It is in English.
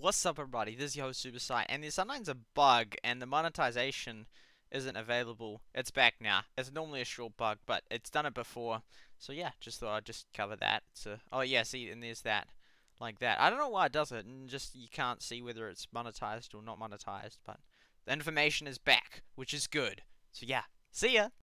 What's up everybody, this is your host SuperSight, and there's sometimes a bug and the monetization isn't available. It's back now. It's normally a short bug, but it's done it before. So yeah, just thought I'd just cover that. So oh yeah, see, and there's that. Like that. I don't know why it does it, and just you can't see whether it's monetized or not monetized, but the information is back, which is good. So yeah, see ya!